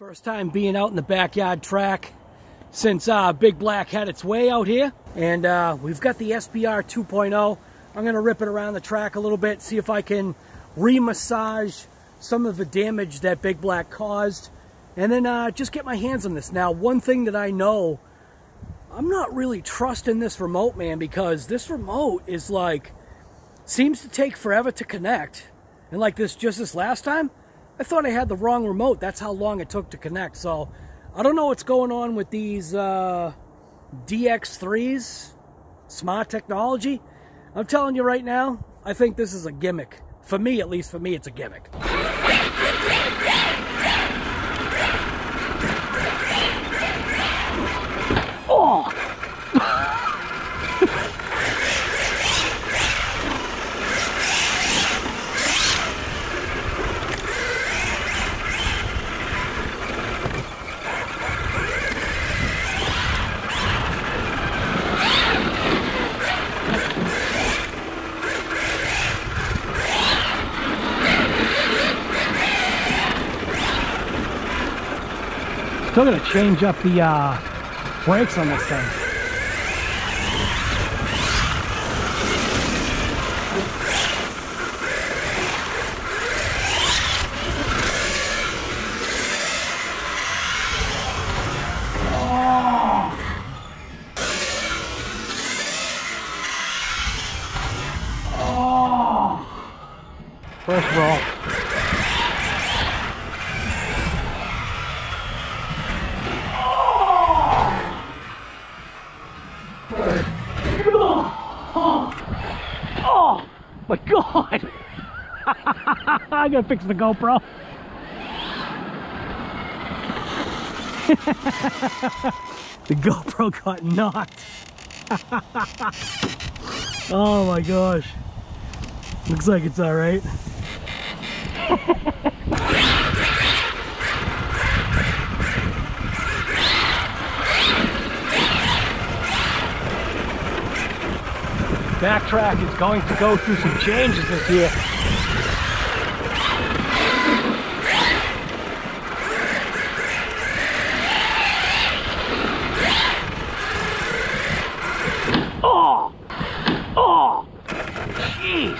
First time being out in the backyard track since uh, Big Black had its way out here. And uh, we've got the SBR 2.0. I'm going to rip it around the track a little bit, see if I can re-massage some of the damage that Big Black caused. And then uh, just get my hands on this. Now, one thing that I know, I'm not really trusting this remote, man, because this remote is like, seems to take forever to connect. And like this, just this last time, I thought I had the wrong remote. That's how long it took to connect. So I don't know what's going on with these uh, DX3s, smart technology. I'm telling you right now, I think this is a gimmick. For me, at least for me, it's a gimmick. Oh! Still gonna change up the uh, brakes on this thing. I gotta fix the GoPro. the GoPro got knocked. oh my gosh. Looks like it's alright. Backtrack is going to go through some changes this year. Oh! Oh! Jeez!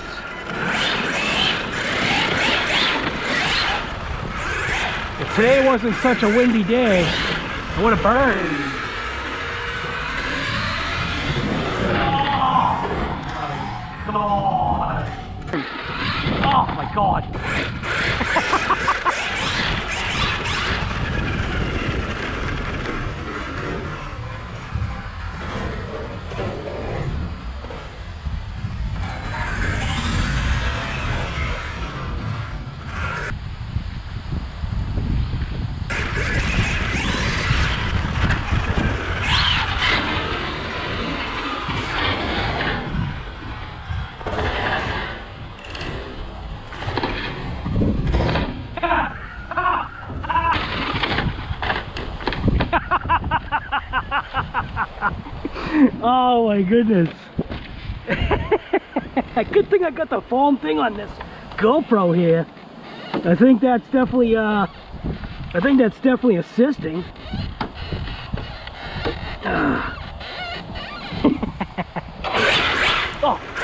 If today wasn't such a windy day, I would have burned. Come on! Oh my god! Oh my goodness. Good thing I got the foam thing on this GoPro here. I think that's definitely uh I think that's definitely assisting. Ah. oh.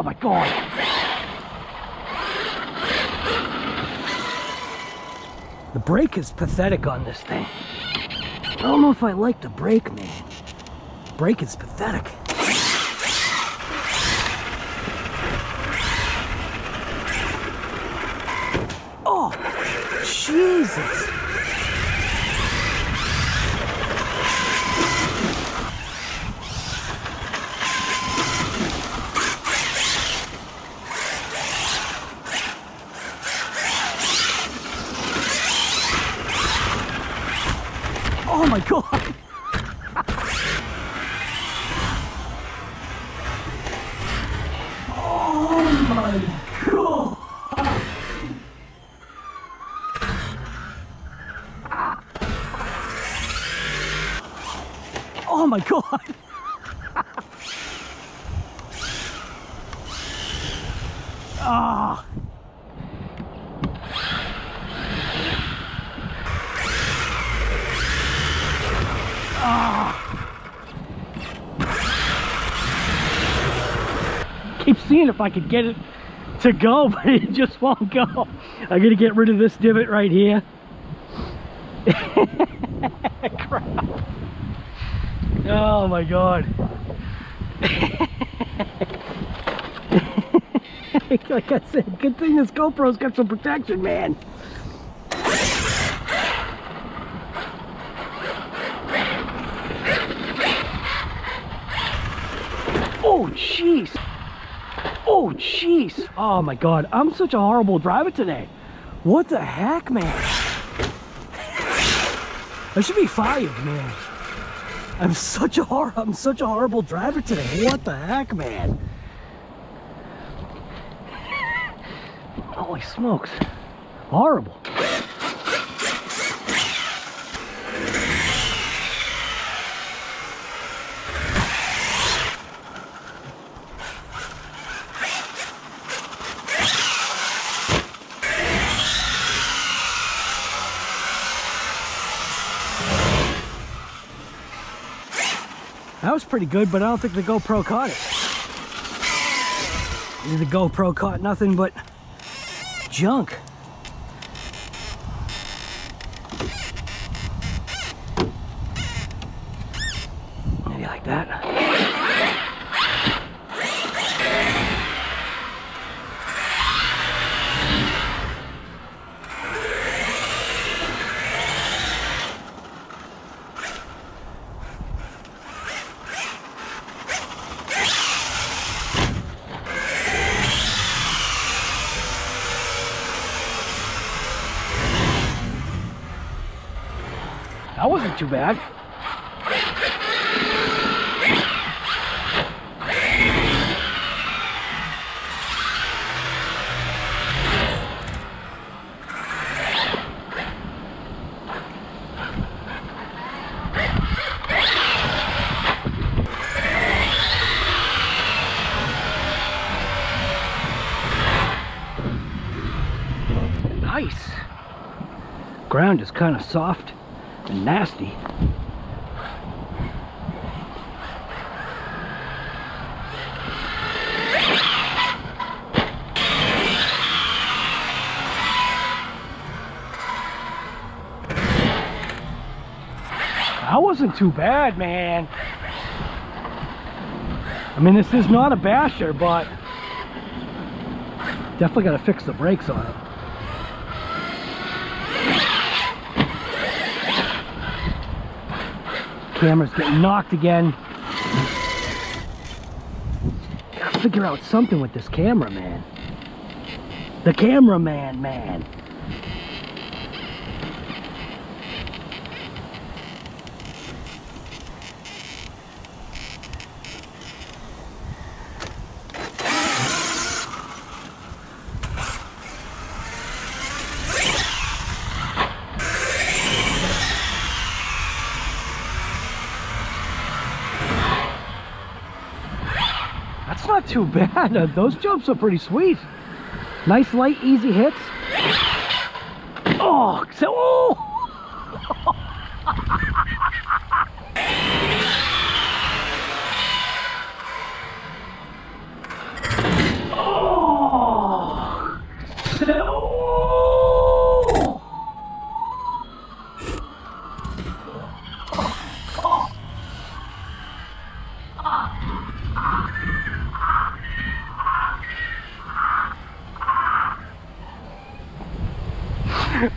Oh my god! The brake is pathetic on this thing. I don't know if I like the brake, man. Brake is pathetic. Oh, Jesus! Oh my god! my god! Oh my god! Ah! keep seeing if I could get it to go, but it just won't go. I gotta get rid of this divot right here. Crap. Oh my god. like I said, good thing this GoPro's got some protection, man. Oh, jeez. Oh, jeez. Oh, my God. I'm such a horrible driver today. What the heck, man? I should be fired, man. I'm such a hor I'm such a horrible driver today. What the heck, man? Holy smokes. Horrible. Pretty good, but I don't think the GoPro caught it. The GoPro caught nothing but junk. Maybe like that. That wasn't too bad. Nice. Ground is kind of soft nasty. That wasn't too bad, man. I mean, this is not a basher, but definitely got to fix the brakes on it. Camera's getting knocked again. Gotta figure out something with this camera, man. The cameraman, man. Too bad. Those jumps are pretty sweet. Nice, light, easy hits. Oh, so, oh! oh! So-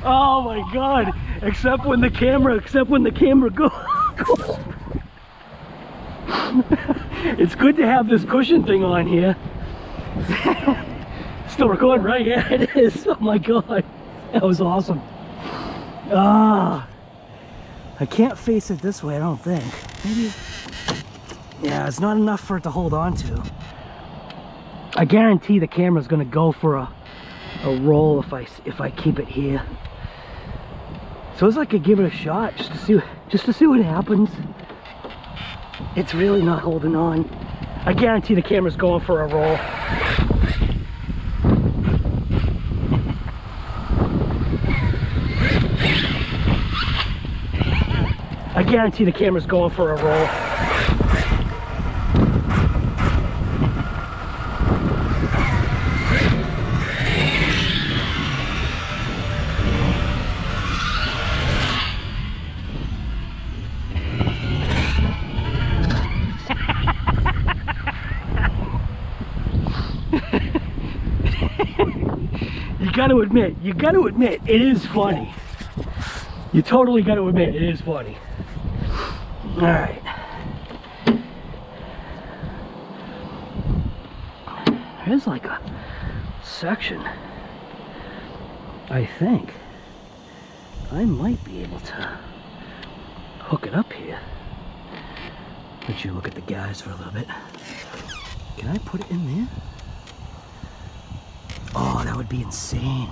Oh my god! Except when the camera, except when the camera goes. it's good to have this cushion thing on here. Still recording, right? Yeah, it is. Oh my god. That was awesome. Ah. I can't face it this way, I don't think. Maybe. Yeah, it's not enough for it to hold on to. I guarantee the camera's gonna go for a, a roll if I, if I keep it here. So it's like I give it a shot just to see, just to see what happens. It's really not holding on. I guarantee the camera's going for a roll. I guarantee the camera's going for a roll. Got to admit, you got to admit, it is funny. You totally got to admit, it is funny. All right. There's like a section, I think. I might be able to hook it up here. Let you look at the guys for a little bit. Can I put it in there? Oh, that would be insane.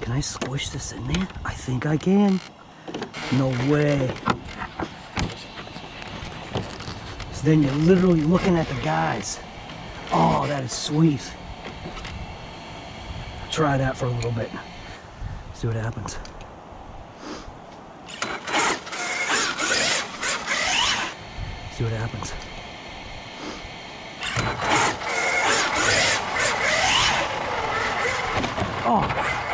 Can I squish this in there? I think I can. No way. So then you're literally looking at the guys. Oh, that is sweet. Try that for a little bit. See what happens. See what happens. Oh.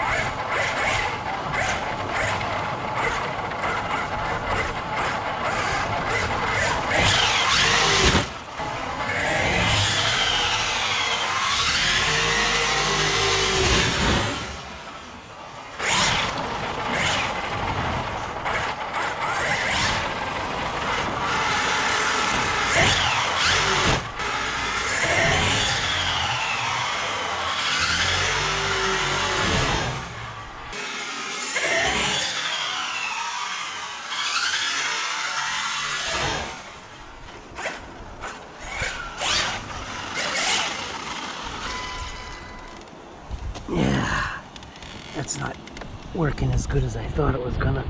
Good as I thought it was gonna.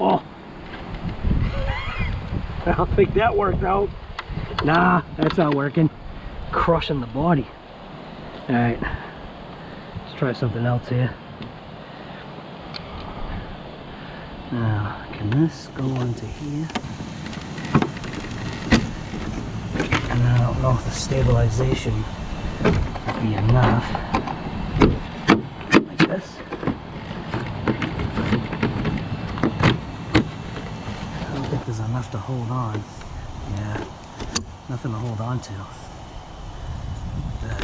Oh, I don't think that worked out. Nah, that's not working. Crushing the body. All right, let's try something else here. Now, can this go onto here? And I don't know if the stabilization will be enough. Like this. I don't think there's enough to hold on. Yeah, nothing to hold on to. That.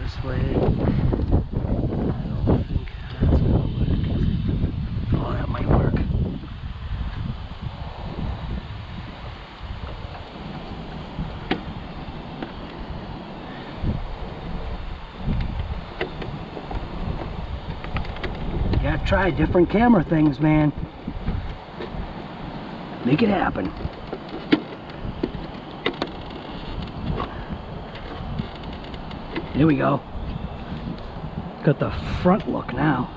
This way. I don't think that's gonna work. Oh, that might work. You gotta try different camera things, man. Make it happen. There we go. Got the front look now.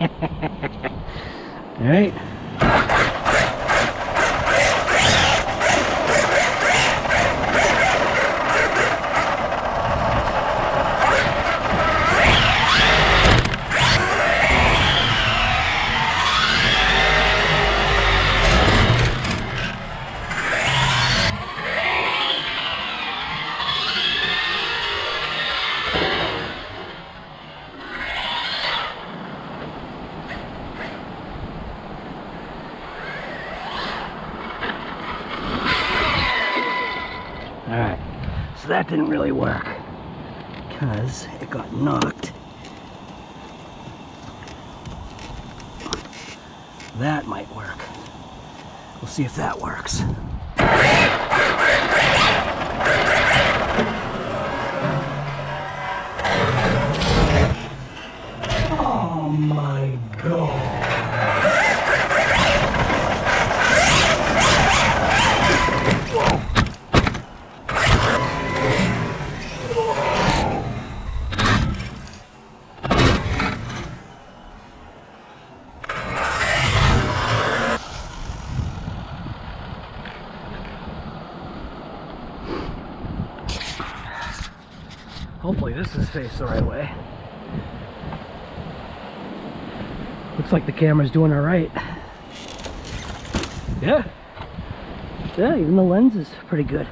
All right. Hopefully this is faced the right way. Looks like the camera's doing all right. Yeah. Yeah, even the lens is pretty good.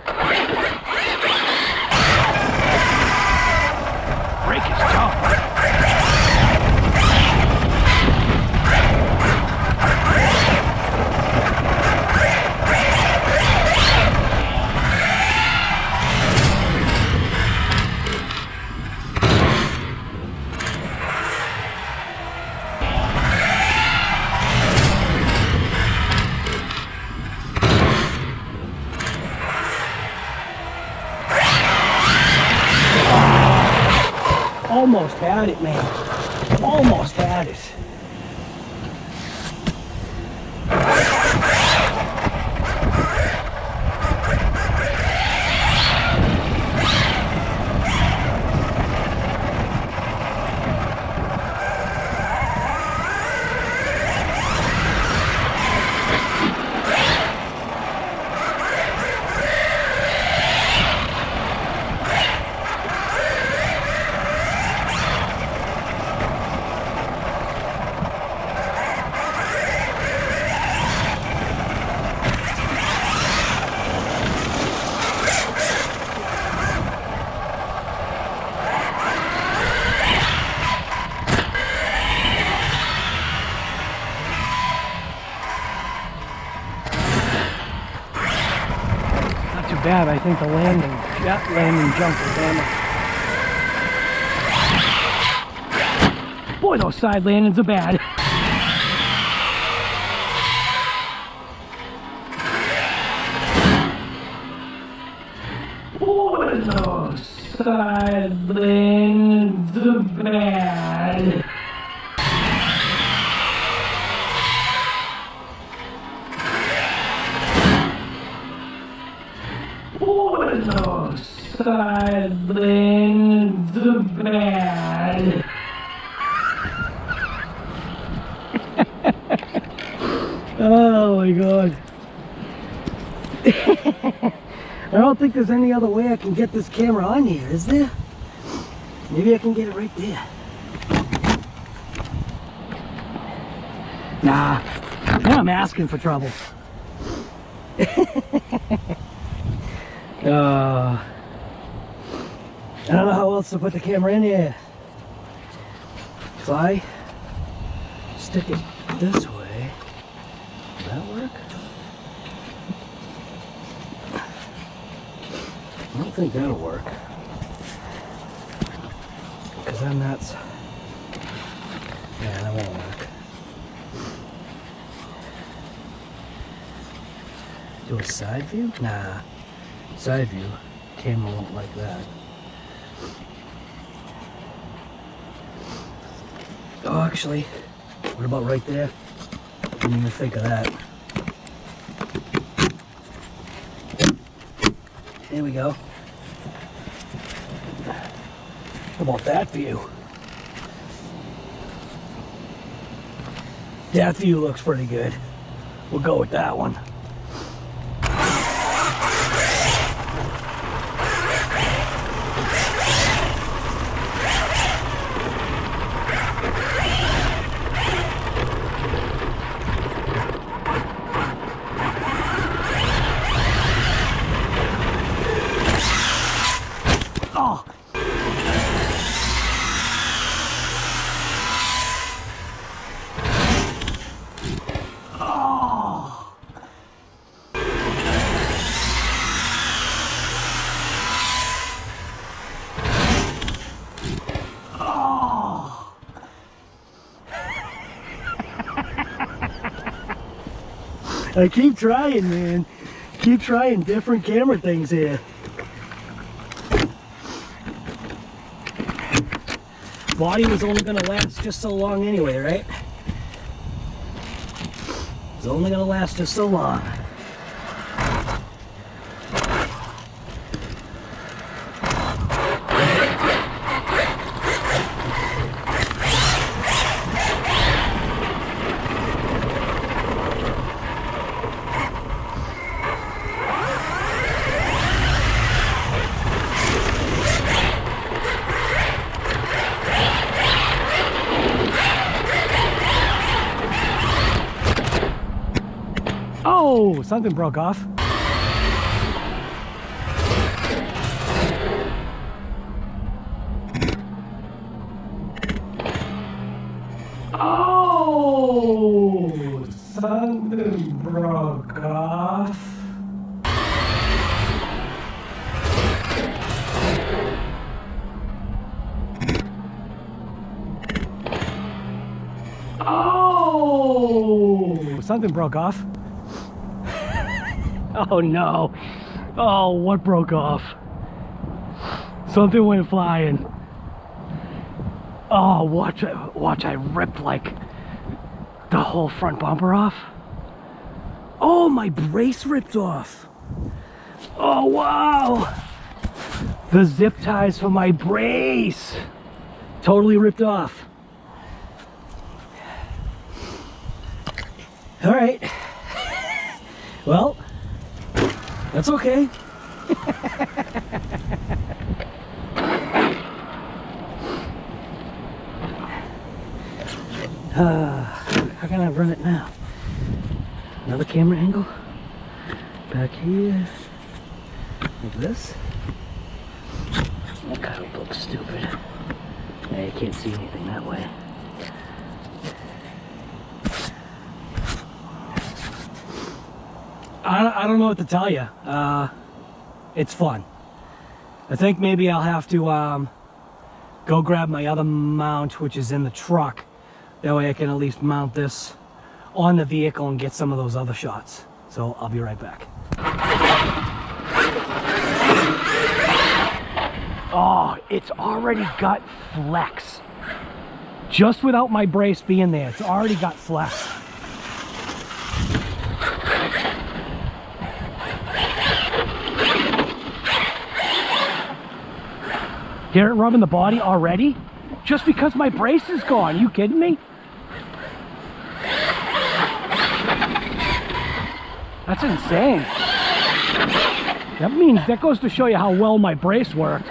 Think the landing, yeah, landing jump was hammer. Boy, those side landings are bad. are bad. oh my god. I don't think there's any other way I can get this camera on here, is there? Maybe I can get it right there. Nah, now I'm asking for trouble. Uh, I don't know how else to put the camera in here. If I stick it this way, will that work? I don't think that'll work. Because then that's... Yeah, that won't work. Do a side view? Nah. Side view. Camera won't like that. Oh, actually, what about right there? Didn't even think of that. There we go. How about that view? That view looks pretty good. We'll go with that one. I keep trying, man. Keep trying different camera things here. body was only to last just so long anyway, right? It's only to last just so long. Something broke off. Oh, something broke off. Oh, something broke off. oh no. Oh, what broke off? Something went flying. Oh, watch, watch, I ripped like the whole front bumper off. Oh, my brace ripped off. Oh, wow. The zip ties for my brace totally ripped off. All right. Well, that's okay. uh, how can I run it now? Another camera angle? Back here. Like this. That kind of looks stupid. Yeah, you can't see anything that way. I, I don't know what to tell you. Uh, it's fun. I think maybe I'll have to um, go grab my other mount, which is in the truck. That way I can at least mount this on the vehicle and get some of those other shots. So I'll be right back. Oh, it's already got flex. Just without my brace being there, it's already got flex. It rubbing the body already? Just because my brace is gone. You kidding me? That's insane. That means, that goes to show you how well my brace worked.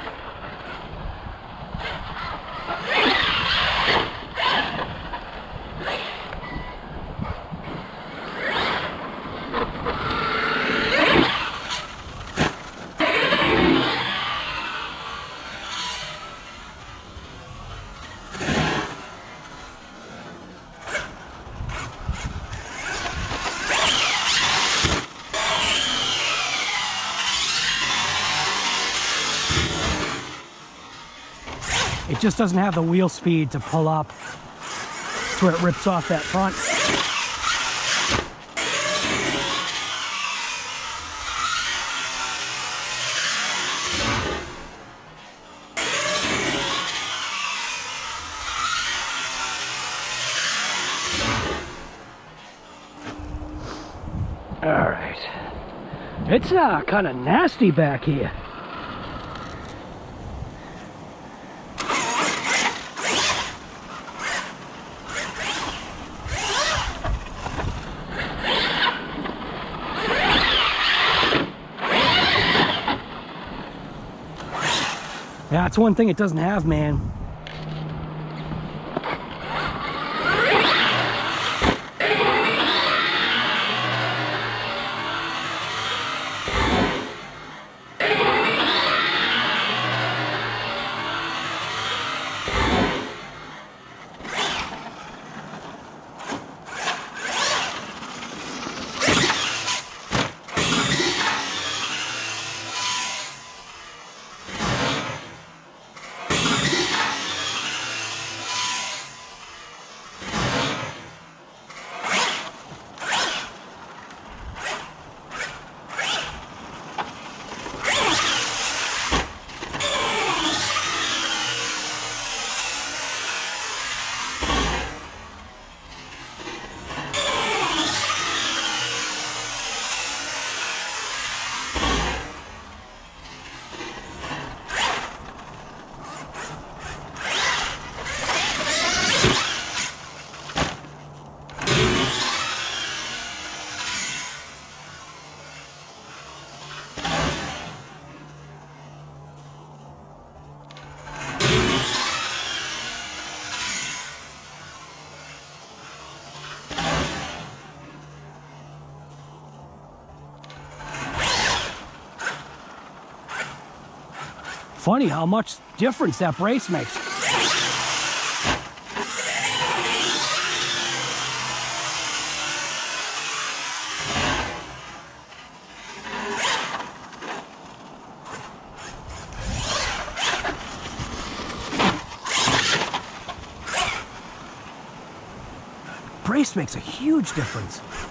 It just doesn't have the wheel speed to pull up to where it rips off that front. All right. It's uh, kind of nasty back here. That's one thing it doesn't have, man. Funny how much difference that brace makes. Brace makes a huge difference.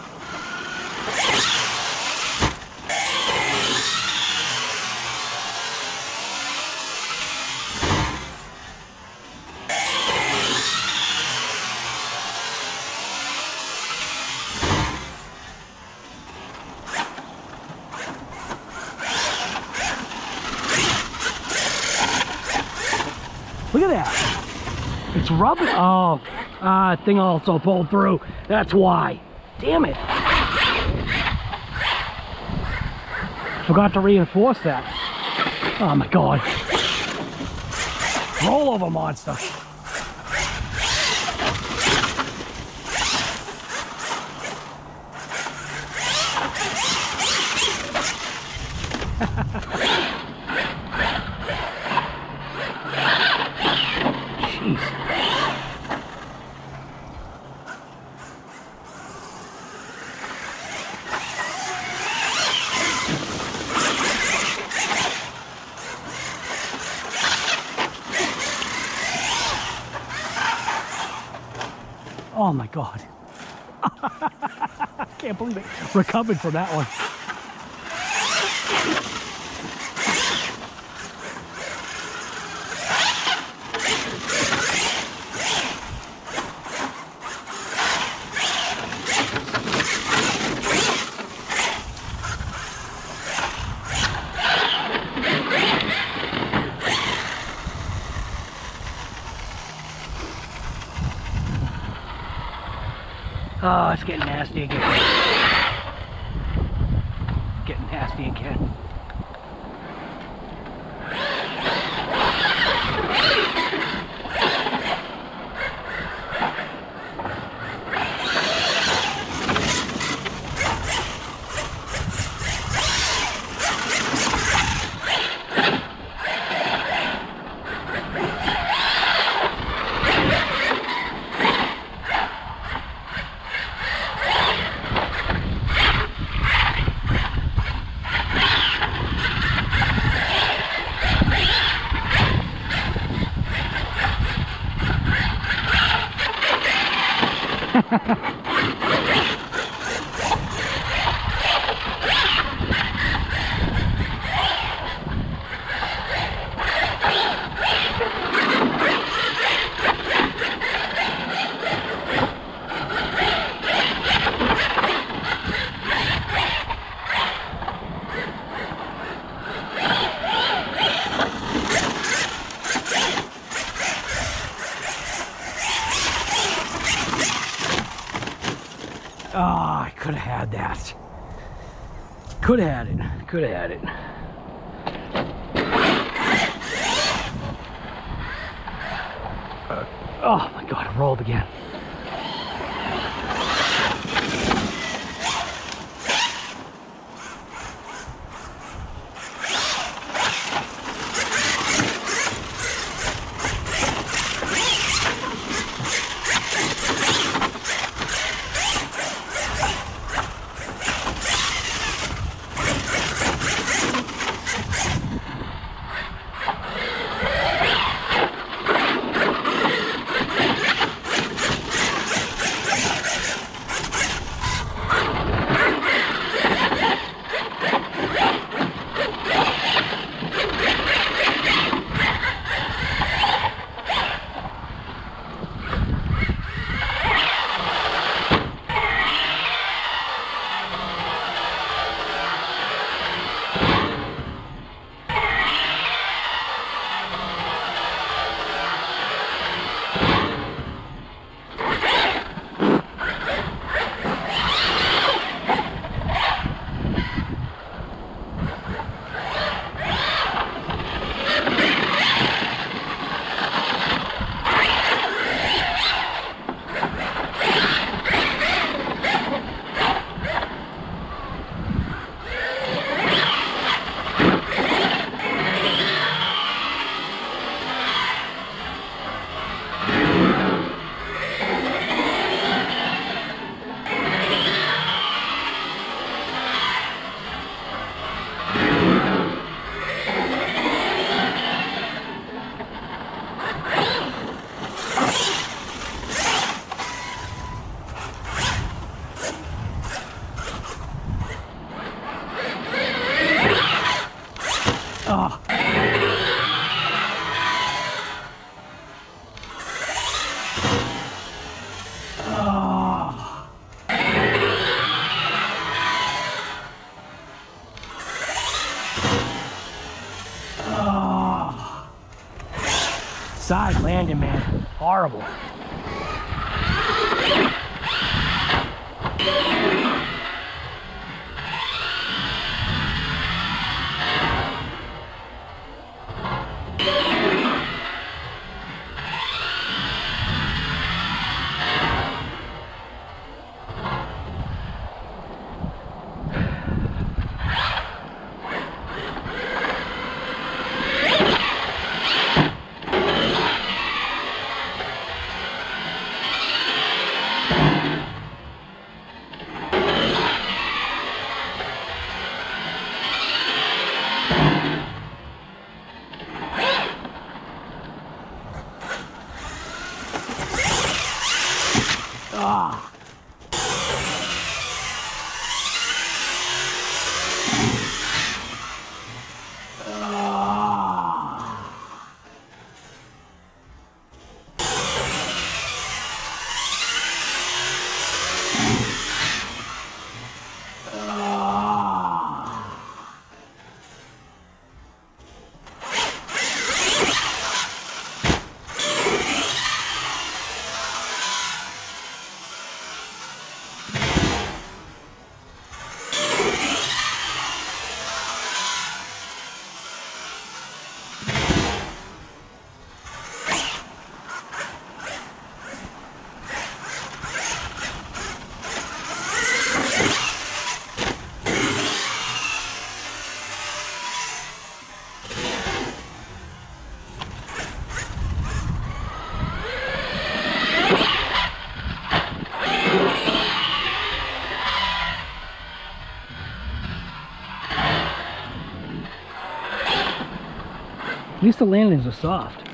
Ah, thing also pulled through. That's why. Damn it. Forgot to reinforce that. Oh my god. Roll over monster. Jeez. God. Can't believe it. Recovered from that one. Oh, it's getting nasty again. Getting nasty again. Oh, I could have had that. Could have had it. Could have had it. Uh, oh my god, it rolled again. Side landing, man. Horrible. Least the landings are soft.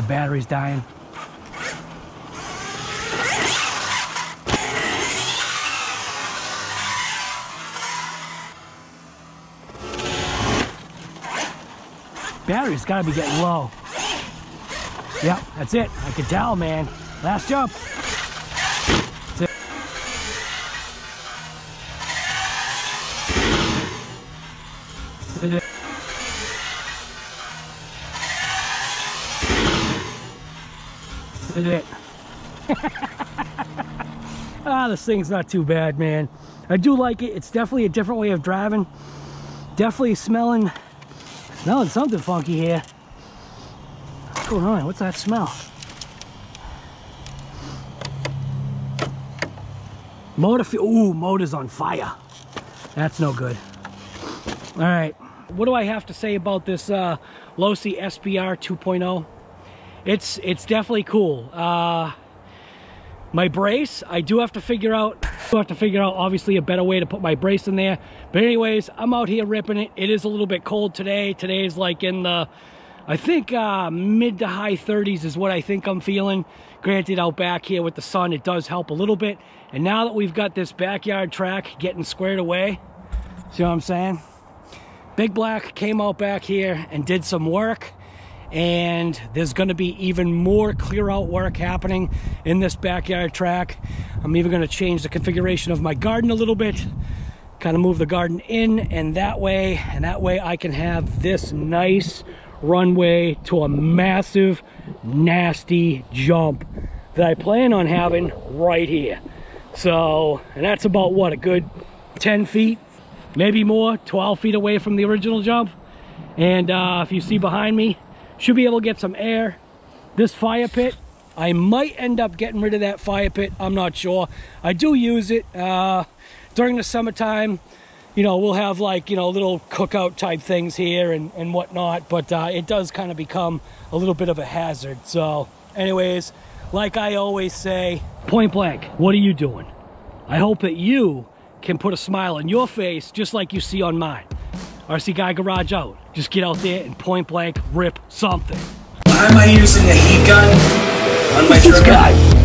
The battery's dying. Battery's gotta be getting low. Yep, that's it. I can tell, man. Last jump. That's it. It. That's it. ah, this thing's not too bad, man. I do like it. It's definitely a different way of driving. Definitely smelling, smelling something funky here. What's going on? What's that smell? Motor, ooh, motor's on fire. That's no good. All right, what do I have to say about this uh, Losi SBR 2.0? It's it's definitely cool. Uh, my brace, I do have to figure out. do have to figure out obviously a better way to put my brace in there. But anyways, I'm out here ripping it. It is a little bit cold today. Today is like in the, I think uh, mid to high 30s is what I think I'm feeling. Granted, out back here with the sun, it does help a little bit. And now that we've got this backyard track getting squared away, see what I'm saying? Big Black came out back here and did some work and there's going to be even more clear out work happening in this backyard track. I'm even going to change the configuration of my garden a little bit, kind of move the garden in and that way, and that way I can have this nice runway to a massive, nasty jump that I plan on having right here. So, and that's about what, a good 10 feet, maybe more, 12 feet away from the original jump. And uh, if you see behind me, should be able to get some air. This fire pit, I might end up getting rid of that fire pit. I'm not sure. I do use it uh, during the summertime. You know, we'll have like, you know, little cookout type things here and, and whatnot. But uh, it does kind of become a little bit of a hazard. So anyways, like I always say, point blank, what are you doing? I hope that you can put a smile on your face just like you see on mine. RC Guy Garage out. Just get out there and point blank rip something. Why am I using a heat gun on my guy